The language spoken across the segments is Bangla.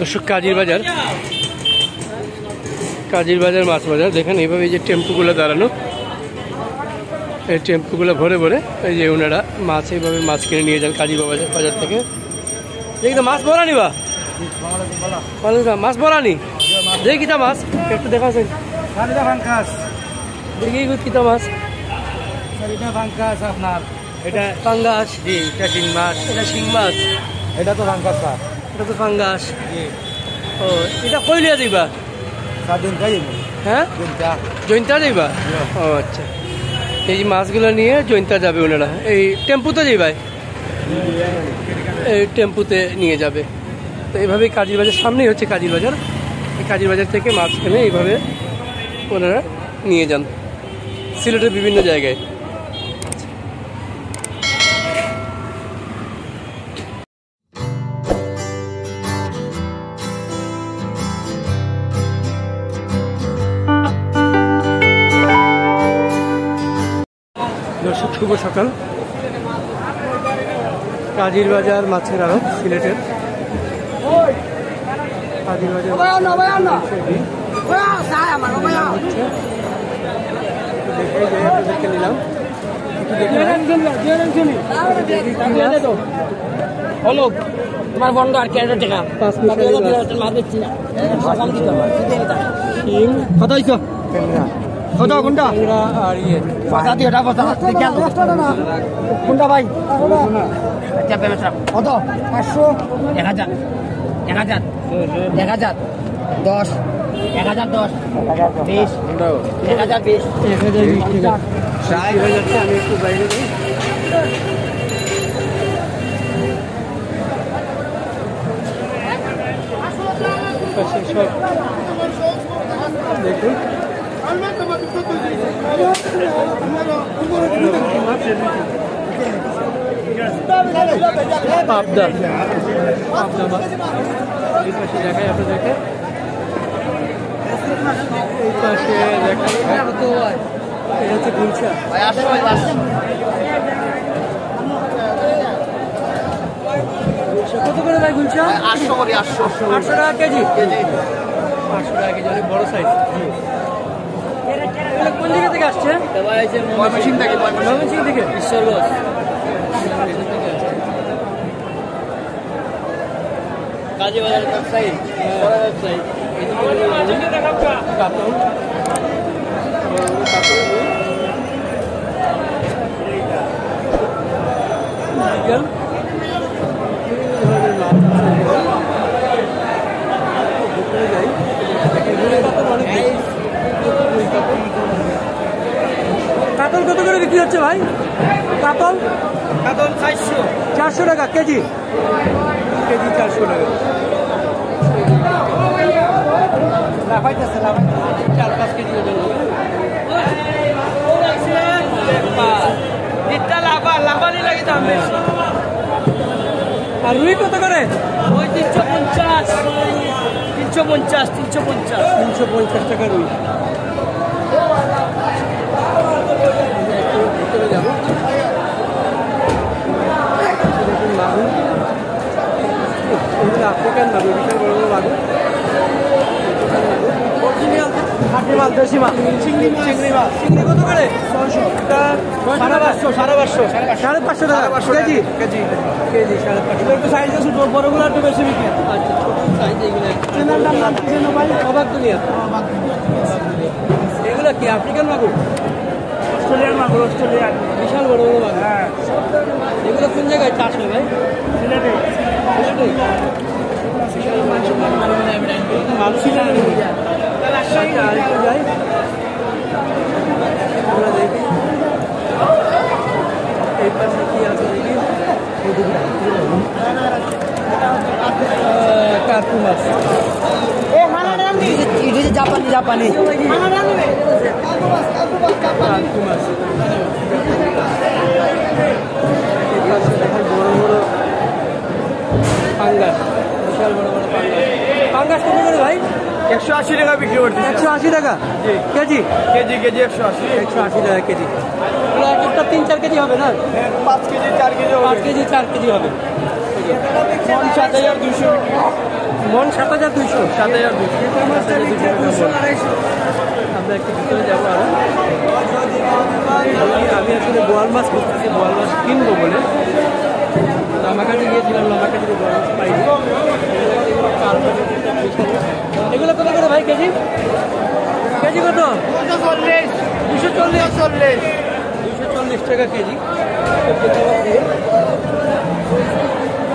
দর্শক কাজীর বাজার। কাজীর বাজার মাছ বাজার। দেখেন এইভাবে এই যে টেম্পুগুলো দাঁড়ানো। এই টেম্পুগুলো ভরে ভরে এই যে ওনারা মাছ এইভাবে মাছ কিনে নিয়ে যান কাজী বাজার বাজার থেকে। দেখি তো মাছ ভরা বা? মাছ ভরা নি দেখি কিতা মাছ। একটু শালিদা ফাঙ্কাস দেখি কিতা মাছ? আপনার। এটা পাঙ্গাস। জি এটা শিং মাছ। এটা শিং মাছ। এটা তো স্যার এটা তো পাঙ্গাস জি ও, এটা কই লিয়া সাত হ্যাঁ? জৈন্তা যাইবা? ও আচ্ছা। এই মাছগুলো নিয়ে জৈন্তা যাবে ওনারা। এই টেম্পুতে যাইবা এই টেম্পুতে নিয়ে যাবে। তো এইভাবেই কাজীর বাজার, সামনেই হচ্ছে কাজীর বাজার। এই কাজীর থেকে মাছ কিনে এইভাবে ওনারা নিয়ে যান। সিলেটের বিভিন্ন জায়গায়। কাজীর বাজার মাছের আড়ত সিলেটের। বাজার যাই আপনাদেরকে নিলাম। হলো তোমার বন্ধ আর কেন টাকা কত ট্যাংরা কত কোনটা ইয়ে পয়সা দিয়ে ওটা কোনটা ভাই। আচ্ছা কত পাঁচশো। এক হাজার এক হাজার এক হাজার দশ এক হাজার দশ বিশ। এক হাজার বিশ। এক হাজার বিশ ষাট হয়ে যাচ্ছে আমি একটু বাইরে দেখুন। পাবদা। পাবদা এই পাশে দেখাই আপনাদেরকে। এই পাশে দেখাই। এটা হচ্ছে গুলশা গুলশা কত করে ভাই গুলশা আটশো করি আটশো। আটশো টাকা কেজি? কেজি। আটশো টাকা কেজি অনেক বড় সাইজ এগুলো কোন দিকে থেকে আসছে? ময়মনসিং থেকে ময়মনসিং থেকে? ঈশ্বরগঞ্জ কাজী বাজার ব্যবসায়ী বড় ব্যবসায়ী ভিতরে যাই রুই কাতল অনেক কাতল। কত করে বিক্রি হচ্ছে ভাই? কাতল? কাতল চারশো। চারশো টাকা কেজি? কেজি চারশো টাকা। চার পাঁচ কেজি ওজন। আর রুই কত করে? ওই তিনশো পঞ্চাশ তিনশো পঞ্চাশ তিনশো পঞ্চাশ। তিনশো পঞ্চাশ টাকা রুই। ভিতরে যাব। মাগুর আফ্রিকান মাগুর বিশাল বড় বড় মাগুর খাঁটি মাছ দেশি মাছ। চিংড়ি চিংড়ি মাছ চিংড়ি কত করে সাড়ে পাঁচশো সাড়ে পাঁচশো। সাড়ে পাঁচশো। টাকা কেজি? কেজি। কেজি সাড়ে পাঁচশো। একটু সাইজ আছে বড়গুলো একটু বেশি বিক্রি আচ্ছা ছোট সাইজ অবাক দুনিয়া। এগুলো কি আফ্রিকান মাগুর অস্ট্রেলিয়ান মাগুর অস্ট্রেলিয়ান বিশাল বড় বড় মাগুর হ্যাঁ। এগুলো কোন জায়গায় চাষ হয় ভাই? সিলেটে। মানুষই আচ্ছা দেখি। এই পাশে কি আছে দেখি? আহ, কাকু মাছ জাপানি জাপানি। বড় বড় পাঙ্গাস। বিশাল বড় বড় পাঙ্গাস। পাঙ্গাস কত করে ভাই? একশো আশি টাকা বিক্রি করতেছে। একশো আশি টাকা? কেজি? কেজি কেজি একশো আশি। একশো আশি টাকা কেজি। এক একটা তিন চার কেজি হবে না? পাঁচ কেজি চার কেজি পাঁচ কেজি চার কেজি হবে। সাত হাজার দুশো মন সাত সাত হাজার দুশো আমরা একটু ভিতরে যাব আরও। আমি- আসলে বোয়াল মাছ করতেছি বোয়াল মাছ কিনবো বলে। লামাকাটি গিয়েছিলাম লামাকাটিতে বোয়াল মাছ পাইনি। এগুলো কত করে ভাই কেজি? কেজি কত? চল্লিশ দুশো চল্লিশ চল্লিশ। দুশো চল্লিশ টাকা কেজি দুশো চল্লিশ টাকা কেজি রুই আহ,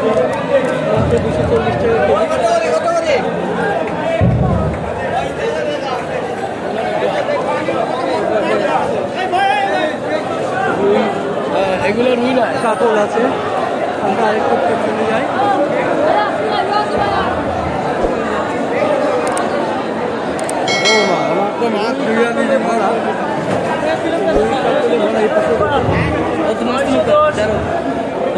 এগুলো রুই না কাতল আছে। আমরা আরেকটু পেছনে যাই। মাছ বিরিয়ানি যে ভরা। ভরা এই পাশে।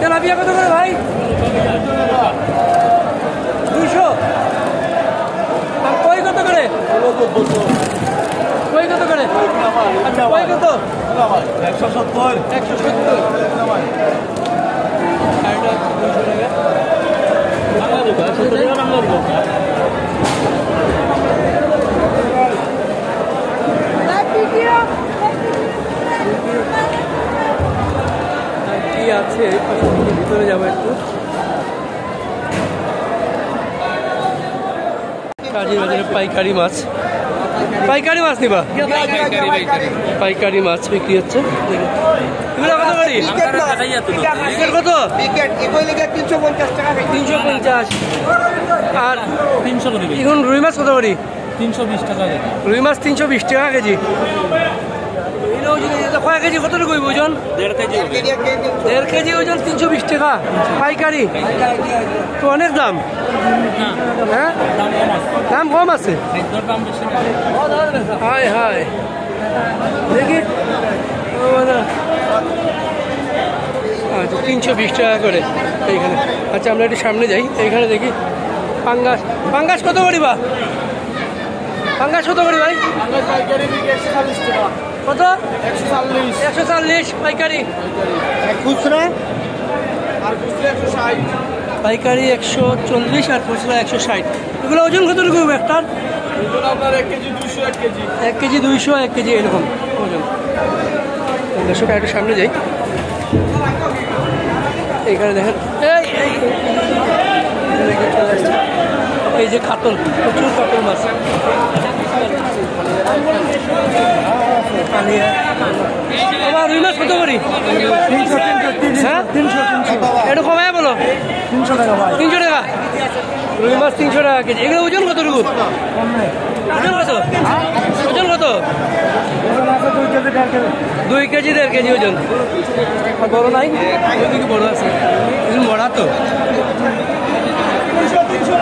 তেলাপিয়া কত করে ভাই? দুশো? আর কই কত করে? কই কত করে? কই কত? একশো সত্তর। একশো সত্তর শাড়িটা দুশো কি আছে এই পাশে থেকে ভিতরে যাব একটু। কাজী বাজারে পাইকারি মাছ। পাইকারি মাছ নিবা? পাইকারি মাছ বিক্রি হচ্ছে। কত তিনশো পঞ্চাশ। আর তিনশো এখন রুই মাছ কত করি? তিনশো বিশ টাকা রুই মাছ তিনশো বিশ টাকা কেজি। কয় কেজি কতটুকু হইব ওজন? দেড় কেজি দেড় কেজি ওজন তিনশো বিশ টাকা। পাইকারি? তো অনেক দাম? হ্যাঁ? দাম কম আছে? হায় হায় দেখি। আচ্ছা তিনশো বিশ টাকা করে এইখানে। আচ্ছা আমরা একটু সামনে যাই। এইখানে দেখি। পাঙ্গাস। পাঙ্গাস কত করি বা? পাঙ্গাস কত করি ভাই? পাইকারি কত? একশো চল্লিশ। পাইকারি। খুচরা? আর খুচরা একশো ষাট। পাইকারি একশো চল্লিশ আর খুচরা একশো ষাট। এগুলো ওজন কতটুকু একটার? আপনার এক কেজি দুশো এক কেজি। এক কেজি দুইশো এক কেজি এরকম ওজন। দর্শক একটু সামনে যাই। এইখানে দেখেন এই এই চলে এই যে কাতল প্রচুর কাতল মাছ। বাবা, রুই মাছ কত করি? তিনশো তিনশো তিনশো তিনশো একটু কমায় বলো। তিনশো টাকা তিনশো টাকা? রুই মাছ তিনশো টাকা কেজি। এগুলো ওজন কত রুকু ওজন কত? ওজন কত? দুই কেজি দেড় কেজি। ওজন। বড় নাই? বড় আছে? বড়া তো। তিনশো।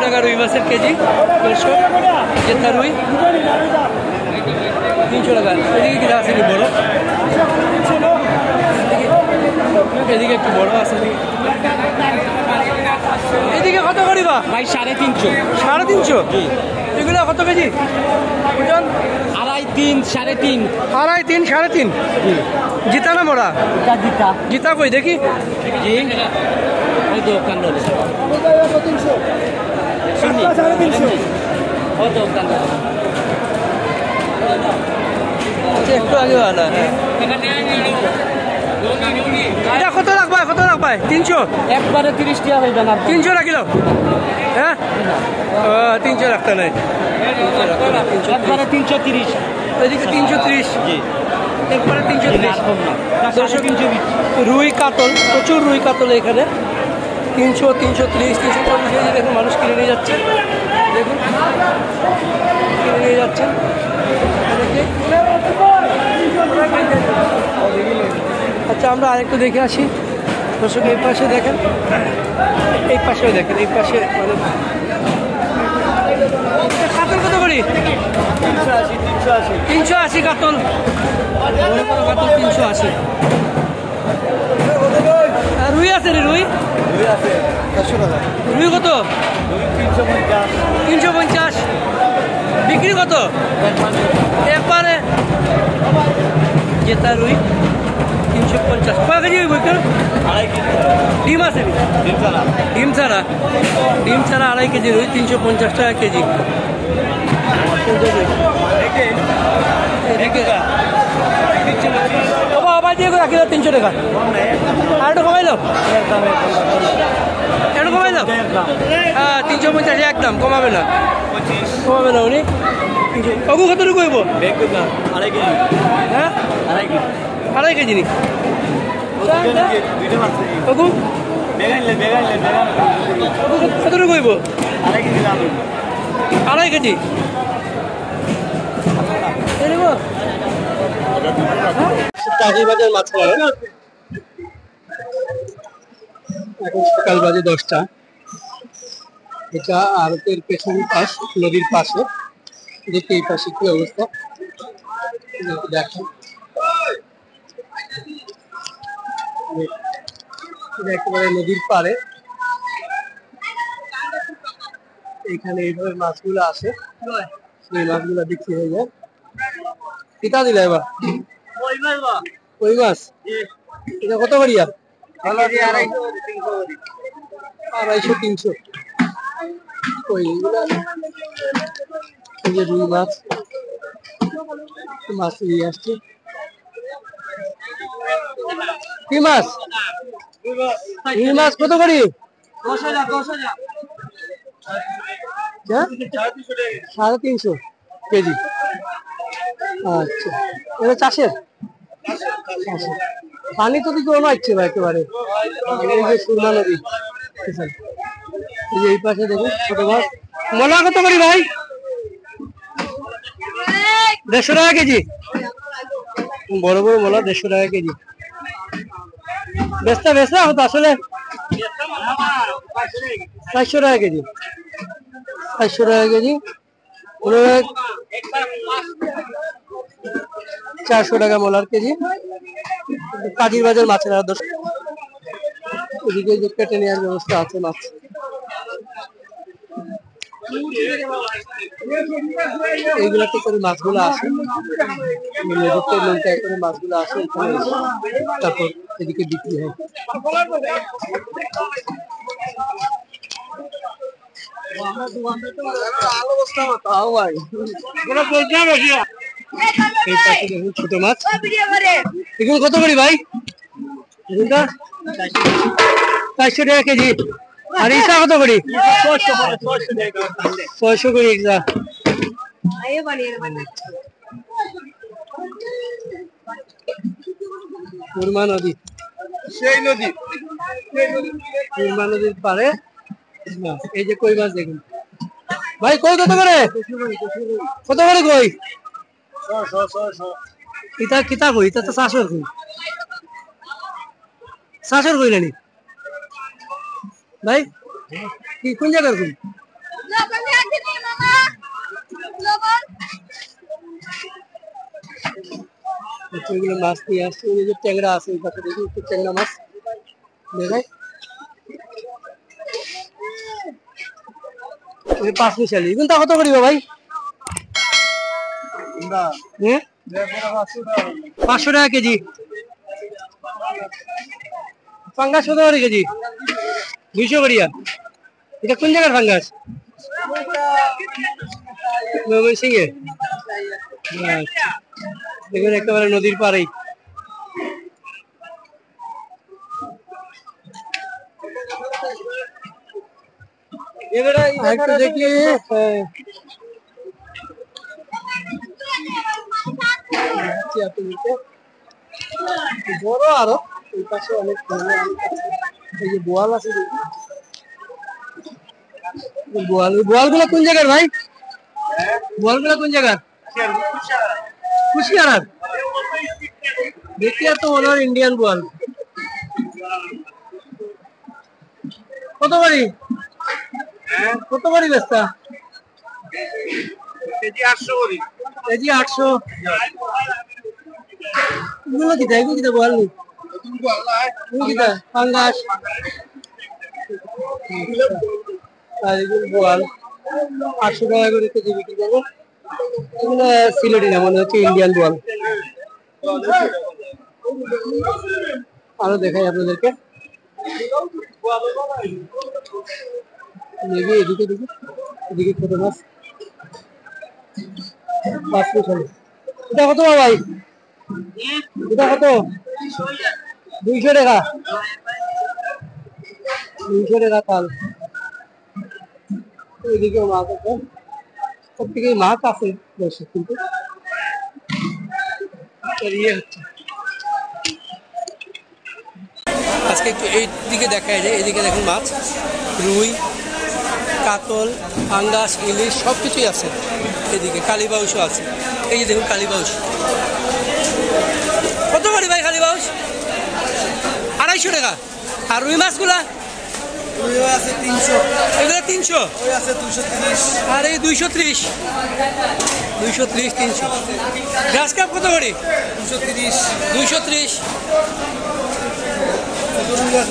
টাকা রুই মাছের কেজি দেড়শো। জেতা রুই। তিনশো টাকা। এদিকে কি আছে কি বড়? এদিকে- একটু বড় আছে। এদিকে। কত করিবা ভাই সাড়ে তিনশো। সাড়ে তিনশো? এগুলো কত কেজি? ওজন আড়াই তিন সাড়ে তিন। আড়াই তিন সাড়ে তিন? জিতা না এটা জিতা। কই? দেখি। দোকান আচ্ছা, একটু আগে আনা এটা কত রাখবা কত রাখবা। তিনশো? একবারে তিরিশ টাকা হইবে না। তিনশো রাখিল হ্যাঁ? তিনশো রাখতে নাই। একবারে তিনশো তিরিশ। এদিকে তিনশো ত্রিশ। একবারে তিনশো ত্রিশ। রুই কাতল প্রচুর রুই কাতল এখানে। তিনশো তিনশো ত্রিশ, তিনশো চল্লিশ দেখুন মানুষ কিনে নিয়ে যাচ্ছে। দেখুন, কিনে নিয়ে যাচ্ছেন আচ্ছা আমরা আরেকটু দেখে আসি। দর্শক, এই পাশে দেখেন। এই পাশেও দেখেন, এই পাশে মানে কাতল কত করি? তিনশো আশি তিনশো আশি। কাতল। কাতল তিনশো আশি। রুই আছে রে রুই? রুই কত? তিনশো পঞ্চাশ। তিনশো পঞ্চাশ। বিক্রি কত? একবারে। জেতা রুই। তিনশো পঞ্চাশ। কয় কেজি কেজি। ডিম আছে? ডিম ছাড়া। ডিম ছাড়া। ডিম ছাড়া আড়াই কেজি রুই তিনশো পঞ্চাশ টাকা কেজি। আবার দিয়ে রাখি দাও, তিনশো টাকা। আর একটু কমাই দাও। একটু কমাই দাও। হ্যাঁ তিনশো পঞ্চাশ একদম, কমাবে না। কমাবে না উনি। অগু কতটুকু হইব? আড়াই কেজি হ্যাঁ আড়াই কেজি আড়াই কেজি হইব? আড়াই কেজি। দাম চাষিবাজার মাছ এখন সকাল বাজে দশটা। এটা আরতের পেছন পাশ, নদীর পাশে। দেখতে এই পাশে কি অবস্থা। দেখেন। একেবারে নদীর পাড়ে। এখানে এইভাবে মাছগুলো আসে। সেই মাছগুলো বিক্রি হয়ে যায়। কিতা দিলে এবার। কই মাছ এটা কত করিয়া আড়াইশো তিনশো কই? যে রুই মাছ। মাছ নিয়ে আসছে? কি মাছ? রুই মাছ কত করি দশ হাজার দশ হাজার। সাড়ে তিনশো কেজি। আচ্ছা। এটা চাষের। পানি তো দিকে হচ্ছে ভাই একেবারে। এই যে সুরমা নদী? এই যে এই পাশে দেখুন ছোট মাছ মোলা কত করি ভাই? দেড়শো টাকা কেজি। বড় বড় মোলা, দেড়শো টাকা কেজি। বেচতা বেচতা হতো আসলে। চারশো টাকা কেজি। চারশো টাকা কেজি। চারশো টাকা মোলার কেজি। কাজির বাজার মাছের আর এদিকে যে কেটে নেওয়ার ব্যবস্থা আছে মাছ। এইগুলাতে করে মাছগুলো আসে। নদীতে নৌকায় করে মাছগুলো আসে তারপর এদিকে বিক্রি হয়। এই পাশে দেখুন ছোট মাছ? এগুলো কত করি ভাই? চারশো টাকা কেজি। আর ইসা কত করি? ছয়শো করে ইসা কুরমা নদী। সেই নদী। কুরমা নদীর পারে এই যে কই মাছ দেখুন। ভাই কই কত করে? কত করে কই? ইতা কিতা কই? ইতা তো শাশুর কই। শাশুর কই নানি ভাই, কি, কোন জায়গার কই? এগুলো মাছ নিয়ে আসছে। ওই যে আছে, এই পাশে দেখি মাছ। দেখাই এই পাঁচ মিশালি কোনটা কত করিবা ভাই? পাঁচশো টাকা কেজি। ফাঙ্গাস কত করে কেজি? দুইশো করিয়া এটা কোন জায়গার ফাঙ্গাস? ময়মনসিংহে আচ্ছা। দেখুন একেবারে নদীর পাড়েই। দেখি। যাচ্ছি আপনাদেরকে। বড় আরও এই পাশে অনেক আছে। এই যে বোয়াল আছে বোয়াল কোন জায়গার ভাই? বোয়ালগুলো কোন জায়গার? কুশিয়ারার। দেখি তো মনে হয় ইন্ডিয়ান বোয়াল। কত বাড়ি? কত বাড়ি বেস্তা কেজি আটশো কেজি আটশো। এগুলো কি দেয় এগুলো কি দেয় বল। এগুলো কি দেয় পাঙ্গাস। আর এগুলো বোয়াল আটশো টাকা করে কেজি বিক্রি করব। এগুলো সিলেটি না মনে হচ্ছে ইন্ডিয়ান বোয়াল আরও দেখাই আপনাদেরকে। দেখি, এদিকে দেখি, এদিকে ছোট মাছ। পাঁচ পিস এটা কত ভাই? কত? দুইশো টাকা। দুইশো টাকা তাল। মাছ আছে সব থেকে মাছ আছে কিন্তু আজকে একটু এই দেখা যায় এদিকে দেখুন মাছ। রুই, কাতল আঙ্গাস ইলিশ সব কিছুই আছে। এদিকে কালীবাউসও আছে। এই যে দেখুন কালীবাউস কত করে ভাই কালীবাউস আড়াইশো টাকা। আর রুই মাছগুলা? এগুলো তিনশো? আর এই দুইশো ত্রিশ। দুইশো ত্রিশ। তিনশো। গ্রাস কাপ কত করে? দুশো তিরিশ। দুইশো ত্রিশ।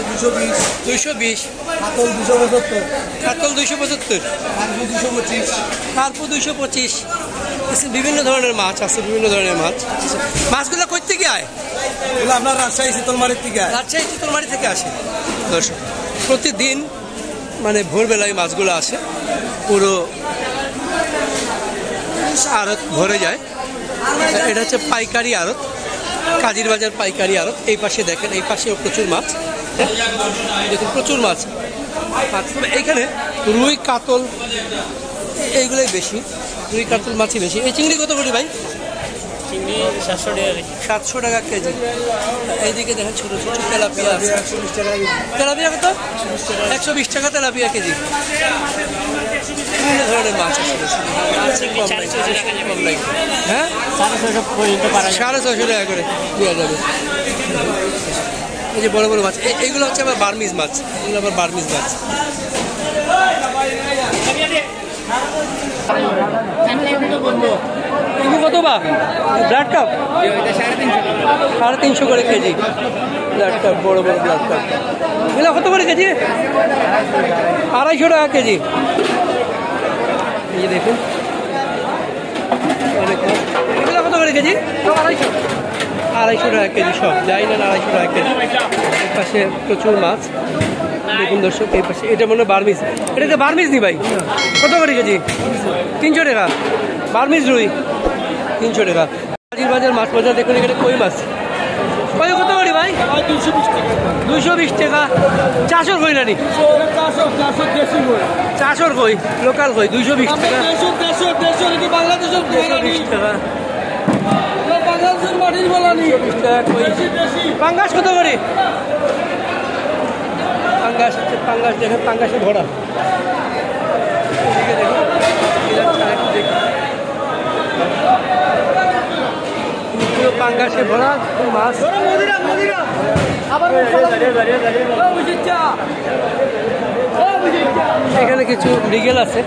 দুশো বিশ। দুইশো বিশ। কাতল দুশো পঁচাত্তর। কাতল দুইশো পঁচাত্তর। কার্পু দুশো পঁচিশ। কার্পু দুইশো পঁচিশ। বিভিন্ন ধরনের মাছ আছে বিভিন্ন ধরনের মাছ। মাছগুলো কই থেকে আয়? এগুলো আপনার রাজশাহী শীতলমারির থেকে আয়। রাজশাহী চিতলমারি থেকে আসে। দর্শক প্রতিদিন মানে ভোরবেলায় মাছগুলো আসে পুরো আড়ত ভরে যায়। এটা হচ্ছে পাইকারি আড়ত কাজির বাজার পাইকারি আড়ত। এই পাশে দেখেন এই পাশেও প্রচুর মাছ। দেখুন প্রচুর মাছ। তবে এইখানে রুই কাতল এইগুলোই বেশি। রুই কাতল মাছই বেশি। এই চিংড়ি কত করে ভাই? চিংড়ি সাতশো টাকা কেজি। সাতশো টাকা কেজি। এইদিকে দেখেন ছোট ছোট তেলাপিয়া তেলাপিয়া কত? একশো বিশ টাকা তেলাপিয়া কেজি। বিভিন্ন ধরনের মাছ আছে। কম নাই, হ্যাঁ? সাড়ে ছয়শো পর্যন্ত সাড়ে ছশো টাকা করে দেওয়া যাবে। এই যে বড় বড় মাছ এইগুলো হচ্ছে আবার বার্মিজ মাছ, এগুলো আবার বার্মিজ মাছ। কত বা? Blood carp? সাড়ে তিনশো করে কেজি। ব্লাড কাপ, বড় বড় ব্লাড কাপ। এগুলো কত করে কেজি? আড়াইশো টাকা কেজি। এই দেখুন। অনেক এগুলো কত করে কেজি? আড়াইশো। আড়াইশো টাকা কেজি সব যাই না আড়াইশো টাকা কেজি পাশে প্রচুর মাছ দেখুন দর্শক এই পাশে এটা মনে হয় বার্মিস এটা তো বার্মিস নি ভাই কত করে কেজি তিনশো টাকা বার্মিস রুই তিনশো টাকা হাজির বাজার মাছ বাজার দেখুন এখানে কই মাছ কই কত করে ভাই দুইশো বিশ টাকা চারশোর কই নানি চারশোর কই লোকাল কই দুইশো বিশ টাকা টাকা বাংলাদেশের মাটির বলানি বিশ টাকা কই পাঙ্গাস কত করে? পাঙ্গাস হচ্ছে পাঙ্গাস দেখেন পাঙ্গাসে ভরা। পাঙ্গাসে ভরা মাছ। এখানে কিছু মৃগেল আছে।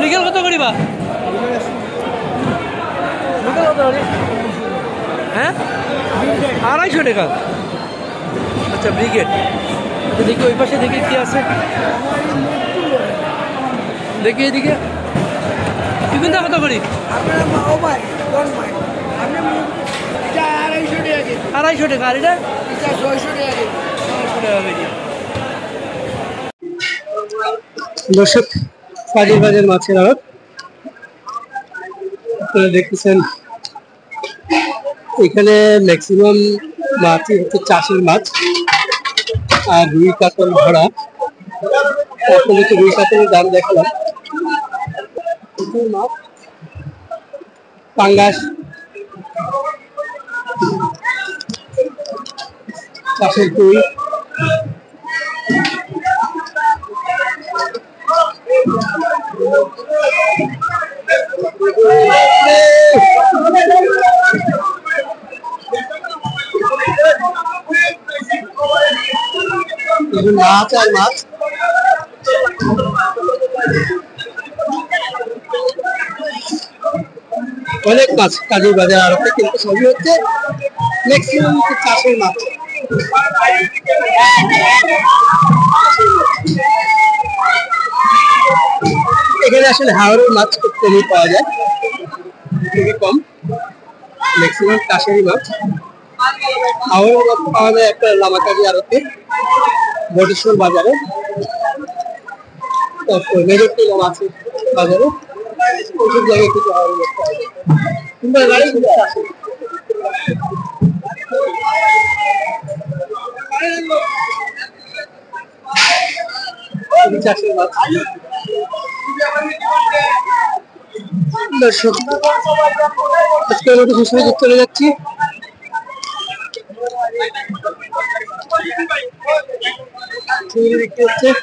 মৃগেল কত করিবা হ্যাঁ? আড়াইশো টাকা। আচ্ছা ব্রিগেড। আচ্ছা দেখি ওই পাশে দেখি কি আছে। দেখি এদিকে। বিভিন্ন কত করি? আড়াইশো টাকা আর এটা? দর্শক কাজের বাজার মাছের আড়ত। আপনারা দেখতেছেন এখানে ম্যাক্সিমাম মাছই হচ্ছে চাষের মাছ আর রুই কাতল ভরা। আপনাদেরকে রুই কাতলের দাম দেখালাম। মাছ পাঙ্গাস। চাষের মাছ আর মাছ অনেক মাছ কাজের বাজার আড়তে কিন্তু সবই হচ্ছে ম্যাক্সিমাম চাষের মাছ। এখানে আসলে হাওড়ের মাছ খুব কমই পাওয়া যায়। খুবই কম। ম্যাক্সিমাম চাষেরই মাছ। হাওড়ের মাছ পাওয়া যায় একটা লামাকাজি আড়তে। বটেশ্বর বাজারে। তারপর মেজরটি মাছের বাজারে। ওইসব জায়গায় কিছু পাওয়া যায় কিংবা গাড়ি কিন্তু আসে। দর্শক আজকের মতো শেষ চলে যাচ্ছি। বিক্রি হচ্ছে।